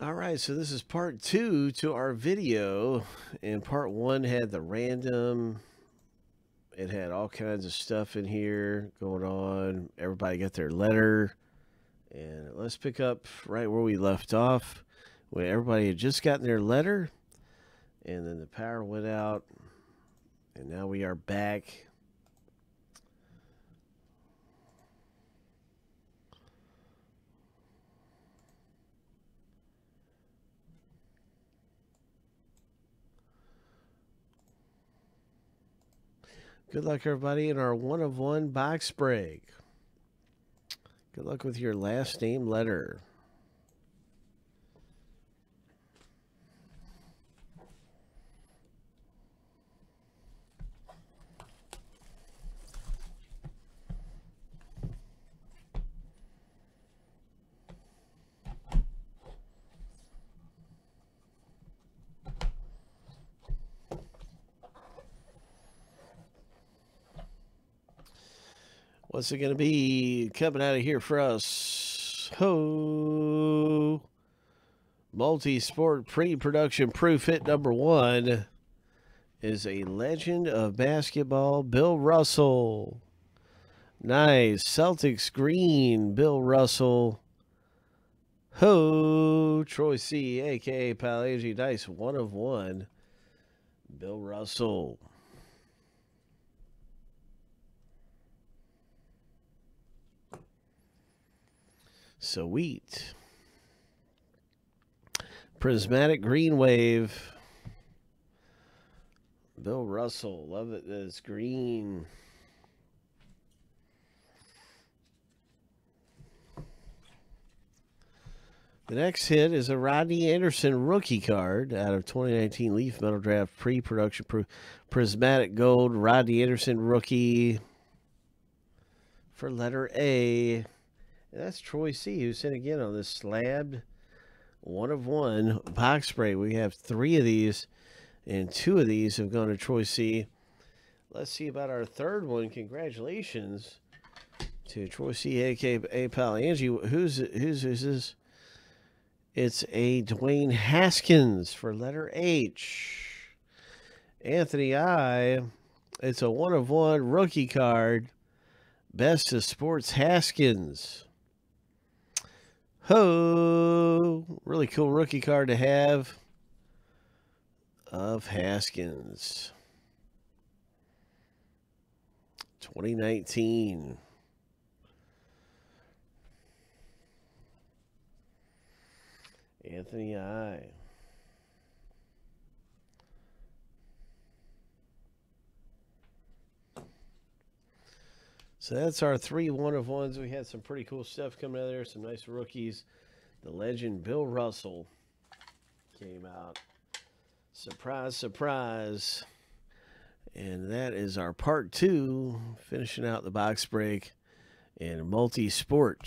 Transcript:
All right, so this is part two to our video. And part one had the random, it had all kinds of stuff in here going on. Everybody got their letter. And let's pick up right where we left off. When everybody had just gotten their letter, and then the power went out, and now we are back. Good luck, everybody, in our one of one box break. Good luck with your last name letter. What's it going to be coming out of here for us? Ho! Multi sport pre production proof hit number one is a legend of basketball, Bill Russell. Nice. Celtics green, Bill Russell. Ho! Troy C., aka Palangi Dice, one of one. Bill Russell. Sweet. Prismatic Green Wave. Bill Russell. Love it. It's green. The next hit is a Rodney Anderson rookie card out of 2019 Leaf Metal Draft pre-production pr prismatic gold Rodney Anderson rookie for letter A. And that's Troy C. who's in again on this slabbed one of one box spray. We have three of these, and two of these have gone to Troy C. Let's see about our third one. Congratulations to Troy C. A.K.A. Pal Angie. Who's who's who's this? It's a Dwayne Haskins for letter H. Anthony I. It's a one of one rookie card. Best of Sports Haskins. Ho! Really cool rookie card to have of Haskins. 2019. Anthony I. So that's our three one of ones. We had some pretty cool stuff coming out of there. Some nice rookies. The legend Bill Russell came out. Surprise, surprise. And that is our part two, finishing out the box break and multi sport